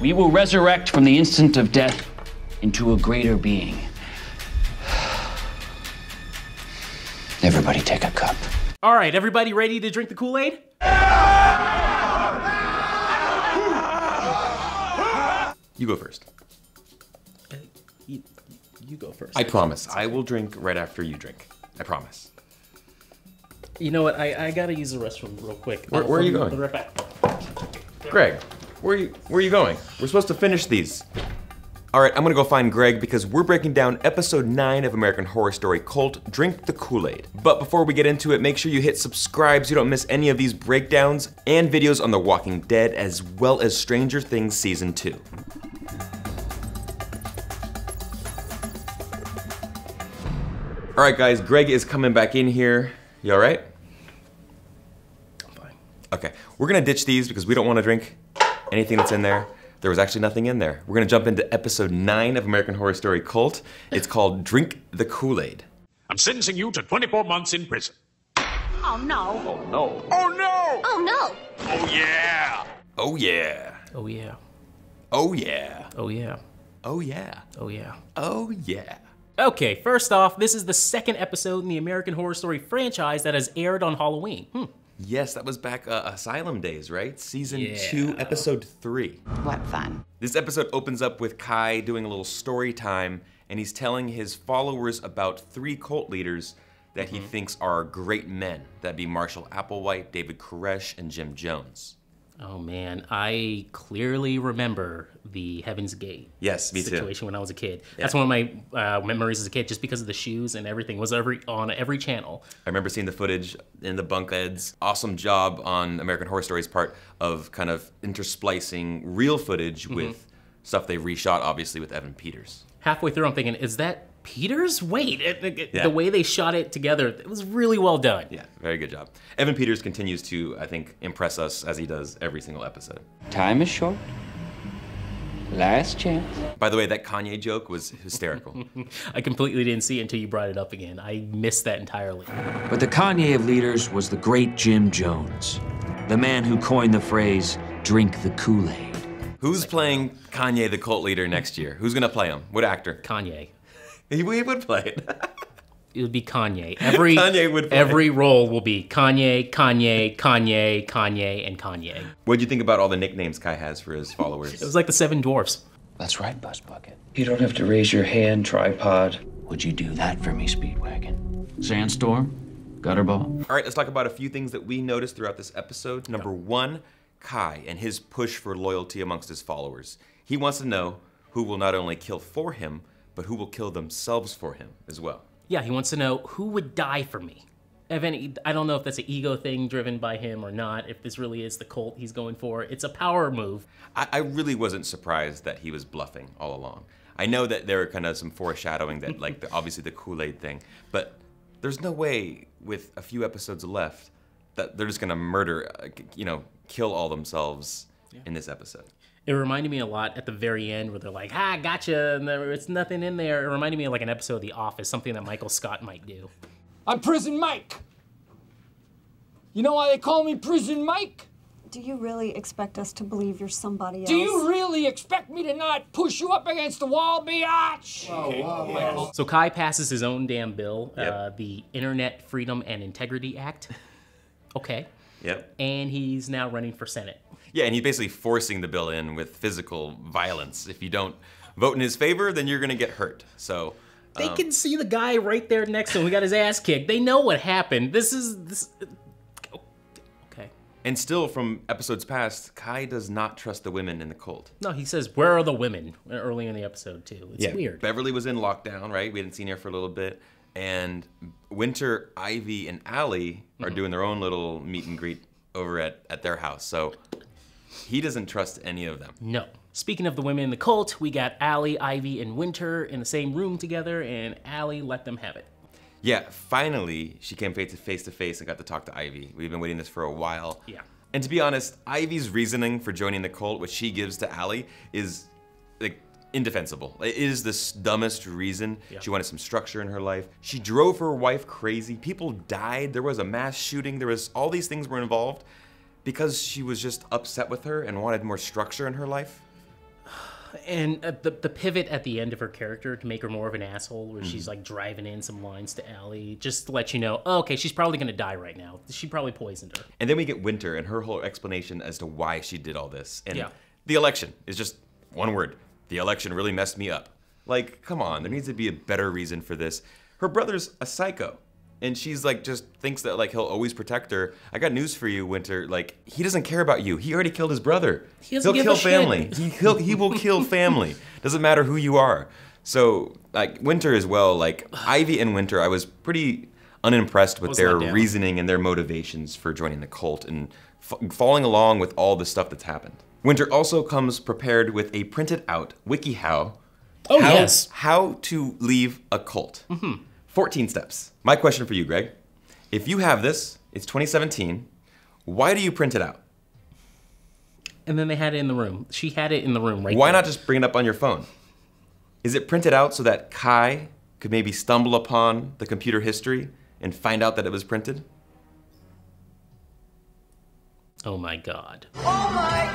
we will resurrect from the instant of death into a greater being. Everybody take a cup. All right, everybody ready to drink the Kool Aid? You go first. Uh, you, you go first. I promise. I will drink right after you drink. I promise. you know what? I, I gotta use the restroom real quick. Where- where are you I'll be going? Right back. Greg, where are you where are you going? We're supposed to finish these. All right, I'm gonna go find Greg because we're breaking down episode 9 of American Horror Story Cult Drink the Kool Aid. But before we get into it, make sure you hit subscribe so you don't miss any of these breakdowns and videos on The Walking Dead as well as Stranger Things Season 2. All right, guys, Greg is coming back in here. You all right? I'm fine. Okay, we're gonna ditch these because we don't want to drink anything that's in there. There was actually nothing in there. We're gonna jump into episode nine of American Horror Story Cult. It's called Drink the Kool Aid. I'm sentencing you to 24 months in prison. Oh no. Oh no. Oh no! Oh no. Oh yeah! Oh yeah. Oh yeah. Oh yeah. Oh yeah. Oh yeah. Oh yeah. Oh yeah. Okay, first off, this is the second episode in the American Horror Story franchise that has aired on Halloween. Hmm. Yes, that was back uh, Asylum Days, right? Season Yeah. two, episode three. What fun. This episode opens up with Kai doing a little story time, and he's telling his followers about three cult leaders that he thinks are great men. That'd be Marshall Applewhite, David Koresh, and Jim Jones. Oh man, I clearly remember the Heaven's Gate Yes, me too. situation when I was a kid. That's one of my uh, memories as a kid, just because of the shoes and everything was every on every channel. I remember seeing the footage in the bunk beds. Awesome job on American Horror Story's part of kind of intersplicing real footage with stuff they reshot, obviously, with Evan Peters. Halfway through, I'm thinking, is that Peters? Wait, it, it- Yeah. the way they shot it together, it was really well done. Yeah, very good job. Evan Peters continues to, I think, impress us as he does every single episode. Time is short. Last chance. By the way, that Kanye joke was hysterical. I completely didn't see it until you brought it up again. I missed that entirely. But the Kanye of leaders was the great Jim Jones, the man who coined the phrase, drink the Kool Aid. Who's playing Kanye the cult leader next year? Who's gonna play him? What actor? Kanye. He, he would play it. It would be Kanye. Every Kanye would play. every role will be Kanye, Kanye, Kanye, Kanye, and Kanye. What'd you think about all the nicknames Kai has for his followers? It was like the Seven Dwarfs. That's right, Buzz Bucket. You don't have to raise your hand, tripod. Would you do that for me, Speedwagon? Sandstorm? Gutterball? All right, let's talk about a few things that we noticed throughout this episode. Number one, Kai and his push for loyalty amongst his followers. He wants to know who will not only kill for him, but who will kill themselves for him as well. Yeah, he wants to know who would die for me. Evan, I don't know if that's an ego thing driven by him or not. If this really is the cult he's going for, it's a power move. I, I really wasn't surprised that he was bluffing all along. I know that there are kind of some foreshadowing that, like, the, obviously the Kool Aid thing, but there's no way with a few episodes left that they're just gonna murder, uh, you know, kill all themselves in this episode. It reminded me a lot at the very end where they're like, "Ah, gotcha," and there, it's nothing in there. It reminded me of like an episode of The Office, something that Michael Scott might do. I'm Prison Mike. You know why they call me Prison Mike? Do you really expect us to believe you're somebody else? Do you really expect me to not push you up against the wall, biatch? So Kai passes his own damn bill, uh, the Internet Freedom and Integrity Act. Okay, Yep. and he's now running for Senate. Yeah, and he's basically forcing the bill in with physical violence. If you don't vote in his favor, then you're gonna get hurt. So They can see the guy right there next to him We got his ass kicked. They know what happened. This is this. Okay. And still, from episodes past, Kai does not trust the women in the cult. No, he says, "Where are the women?" Early in the episode too. It's weird. Beverly was in lockdown, right? We hadn't seen her for a little bit. And Winter, Ivy, and Ally are Mm-hmm. doing their own little meet and greet over at, at their house. So he doesn't trust any of them. No. Speaking of the women in the cult, we got Ally, Ivy, and Winter in the same room together, and Ally let them have it. Yeah, finally, she came face to face to face and got to talk to Ivy. We've been waiting this for a while. Yeah. And to be honest, Ivy's reasoning for joining the cult, which she gives to Ally, is like indefensible. It is the dumbest reason. Yeah. She wanted some structure in her life. She drove her wife crazy. People died. There was a mass shooting. There was all these things were involved because she was just upset with her and wanted more structure in her life. And uh, the, the pivot at the end of her character to make her more of an asshole, where Hmm. she's like driving in some lines to Ally, just to let you know, oh, okay, she's probably gonna die right now. She probably poisoned her. And then we get Winter and her whole explanation as to why she did all this. And Yeah. the election is just one word. The election really messed me up. Like, come on, there needs to be a better reason for this. Her brother's a psycho. And she's like, just thinks that like he'll always protect her. I got news for you, Winter. Like, he doesn't care about you. He already killed his brother. He doesn't will give kill a shit. family. He he'll, he will kill family. Doesn't matter who you are. So like Winter as well. Like Ivy and Winter, I was pretty unimpressed with their reasoning and their motivations for joining the cult and f- following along with all the stuff that's happened. Winter also comes prepared with a printed out WikiHow. Oh, how, yes. How to leave a cult. Mm-hmm. 14 steps. My question for you, Greg. If you have this, it's 2017. Why do you print it out? And then they had it in the room. She had it in the room right Why there. not just bring it up on your phone? Is it printed out so that Kai could maybe stumble upon the computer history and find out that it was printed? Oh my god. Oh my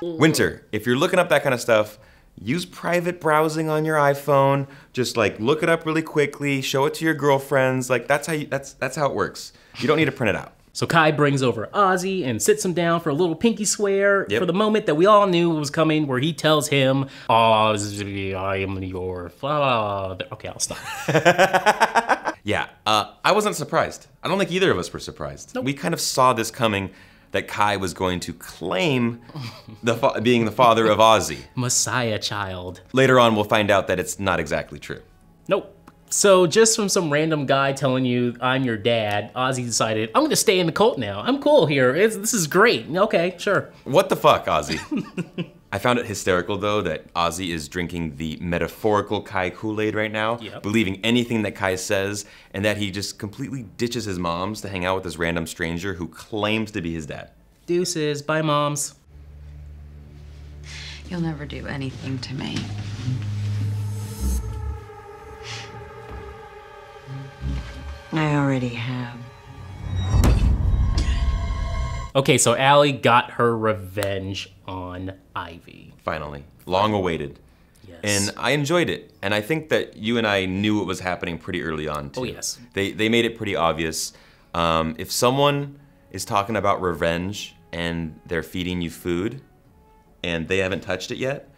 god! Winter, if you're looking up that kind of stuff, use private browsing on your iPhone. Just like look it up really quickly, show it to your girlfriends. Like that's how you, that's that's how it works. You don't need to print it out. So Kai brings over Ozzy and sits him down for a little pinky swear Yep. for the moment that we all knew was coming, where he tells him, Ozzy, I am your father. Okay, I'll stop. Yeah, uh, I wasn't surprised. I don't think either of us were surprised. We kind of saw this coming that Kai was going to claim the fa- being the father of Ozzy. Messiah child. Later on, we'll find out that it's not exactly true. Nope. So just from some random guy telling you I'm your dad, Ozzy decided I'm gonna stay in the cult now. I'm cool here. It's, this is great. Okay, sure. What the fuck, Ozzy? I found it hysterical though that Ozzy is drinking the metaphorical Kai Kool-Aid right now, Yep. believing anything that Kai says, and that he just completely ditches his moms to hang out with this random stranger who claims to be his dad. Deuces. Bye, moms. You'll never do anything to me. I already have. Okay, so Ally got her revenge on Ivy. Finally, long awaited. Yes. And I enjoyed it. And I think that you and I knew what was happening pretty early on, too. Oh, yes. They, they made it pretty obvious. Um, if someone is talking about revenge and they're feeding you food and they haven't touched it yet,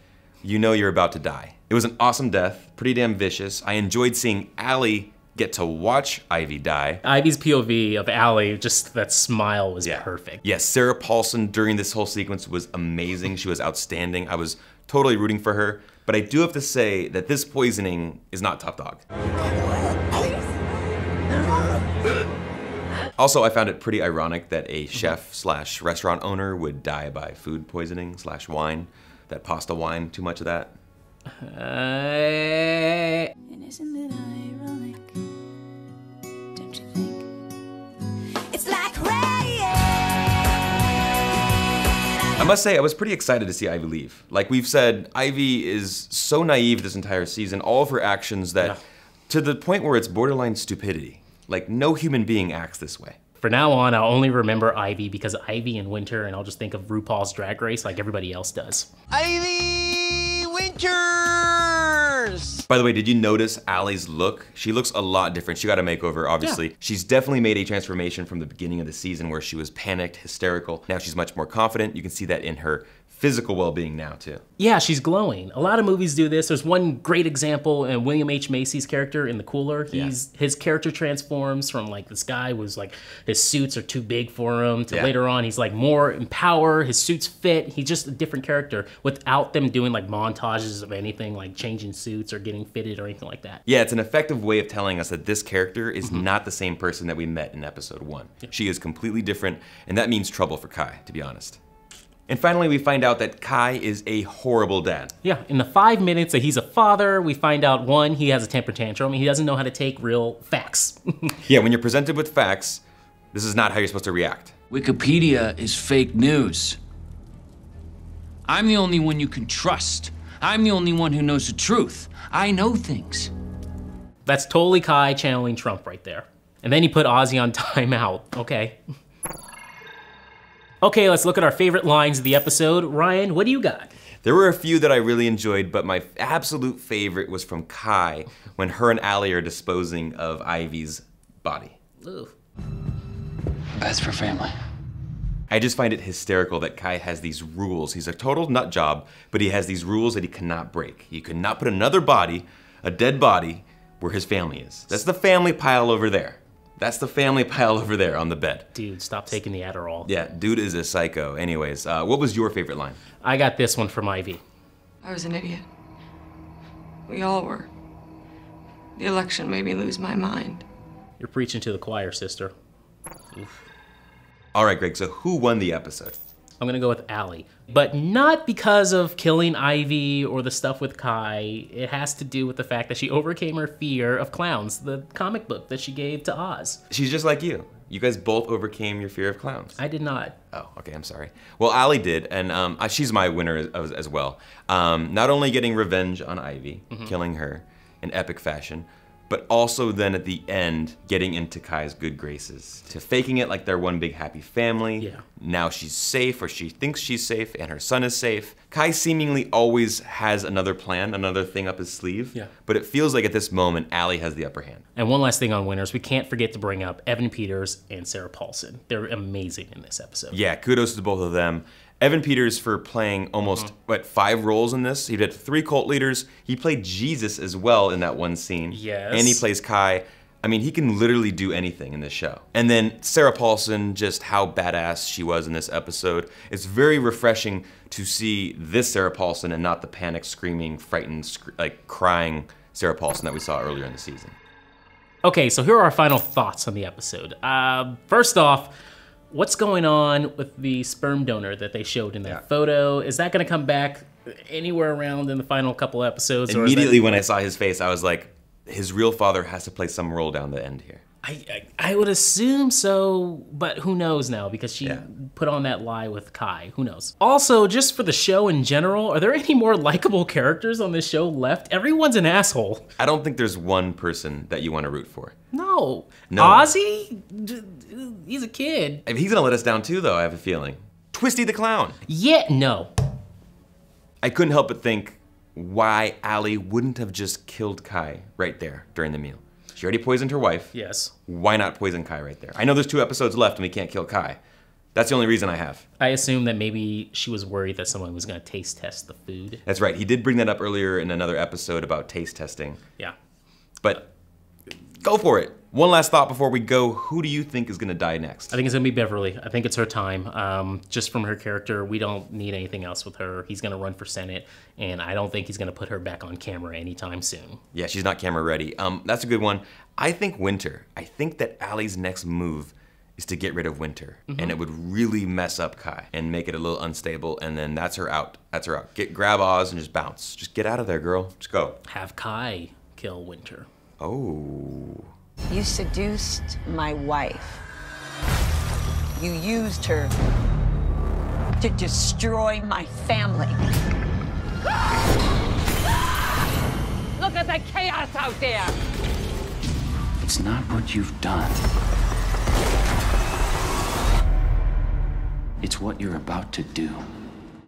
you know you're about to die. It was an awesome death, pretty damn vicious. I enjoyed seeing Ally get to watch Ivy die. Ivy's POV of Ally, just that smile was perfect. Yes, Sarah Paulson during this whole sequence was amazing. She was outstanding. I was totally rooting for her. But I do have to say that this poisoning is not top dog. Also, I found it pretty ironic that a chef slash restaurant owner would die by food poisoning slash wine. That pasta wine, too much of that. Uh, Don't you think? It's like rain. I must say, I was pretty excited to see Ivy leave. Like we've said, Ivy is so naive this entire season, all of her actions that to the point where it's borderline stupidity. Like no human being acts this way. For now on, I'll only remember Ivy because Ivy and Winter, and I'll just think of RuPaul's Drag Race like everybody else does. Ivy By the way, did you notice Ally's look? She looks a lot different. She got a makeover, obviously. She's definitely made a transformation from the beginning of the season where she was panicked, hysterical. Now she's much more confident. You can see that in her physical well-being now too. Yeah, she's glowing. A lot of movies do this. There's one great example in William H. Macy's character in The Cooler. He's his character transforms from like this guy was like his suits are too big for him to Yeah. later on he's like more in power, his suits fit. He's just a different character without them doing like montages of anything like changing suits or getting fitted or anything like that. Yeah, it's an effective way of telling us that this character is mm-hmm. not the same person that we met in episode one. She is completely different, and that means trouble for Kai, to be honest. And finally, we find out that Kai is a horrible dad. Yeah, in the five minutes that he's a father, we find out one, he has a temper tantrum. He doesn't know how to take real facts. Yeah, when you're presented with facts, this is not how you're supposed to react. Wikipedia is fake news. I'm the only one you can trust. I'm the only one who knows the truth. I know things. That's totally Kai channeling Trump right there. And then he put Ozzy on timeout. Okay. Okay, let's look at our favorite lines of the episode. Ryan, what do you got? There were a few that I really enjoyed, but my absolute favorite was from Kai when her and Ally are disposing of Ivy's body. Ooh. That's for family. I just find it hysterical that Kai has these rules. He's a total nut job, but he has these rules that he cannot break. He could not put another body, a dead body, where his family is. That's the family pile over there. That's the family pile over there on the bed. Dude, stop taking the Adderall. Yeah, dude is a psycho. Anyways, uh, what was your favorite line? I got this one from Ivy. I was an idiot. We all were. The election made me lose my mind. You're preaching to the choir, sister. All right, Greg, so who won the episode? I'm gonna go with Ally. But not because of killing Ivy or the stuff with Kai. It has to do with the fact that she overcame her fear of clowns, the comic book that she gave to Oz. She's just like you. You guys both overcame your fear of clowns. I did not. Oh, okay, I'm sorry. Well, Ally did, and um, she's my winner as, as well. Um, not only getting revenge on Ivy, killing her in epic fashion, but also then at the end getting into Kai's good graces, to faking it like they're one big happy family. Yeah. Now she's safe, or she thinks she's safe, and her son is safe. Kai seemingly always has another plan, another thing up his sleeve. Yeah. But it feels like at this moment, Ally has the upper hand. And one last thing on winners, we can't forget to bring up Evan Peters and Sarah Paulson. They're amazing in this episode. Yeah, kudos to both of them. Evan Peters for playing almost Mm-hmm. what five roles in this. He did three cult leaders. He played Jesus as well in that one scene. Yes. And he plays Kai. I mean, he can literally do anything in this show. And then Sarah Paulson, just how badass she was in this episode. It's very refreshing to see this Sarah Paulson and not the panic, screaming, frightened, sc- like crying Sarah Paulson that we saw earlier in the season. Okay, so here are our final thoughts on the episode. Uh, first off, what's going on with the sperm donor that they showed in that photo? Is that going to come back anywhere around in the final couple episodes? or that- Immediately when I saw his face, I was like, his real father has to play some role down the end here. I, I, would assume so, but who knows now because she put on that lie with Kai. Who knows? Also, just for the show in general, are there any more likable characters on this show left? Everyone's an asshole. I don't think there's one person that you want to root for. No. No. Ozzy? He's a kid. He's gonna let us down too, though. I have a feeling. Twisty the clown. Yeah, no. I couldn't help but think why Ally wouldn't have just killed Kai right there during the meal. She already poisoned her wife. Yes. Why not poison Kai right there? I know there's two episodes left and we can't kill Kai. That's the only reason I have. I assume that maybe she was worried that someone was going to taste test the food. That's right. He did bring that up earlier in another episode about taste testing. Yeah. But go for it. One last thought before we go. Who do you think is gonna die next? I think it's gonna be Beverly. I think it's her time. Um, just from her character, we don't need anything else with her. He's gonna run for Senate, and I don't think he's gonna put her back on camera anytime soon. Yeah, she's not camera ready. Um, that's a good one. I think Winter. I think that Ally's next move is to get rid of Winter, Mhm. and it would really mess up Kai and make it a little unstable. And then that's her out. That's her out. Get grab Oz and just bounce. Just get out of there, girl. Just go. Have Kai kill Winter. Oh. You seduced my wife. You used her to destroy my family. Look at the chaos out there! It's not what you've done. It's what you're about to do.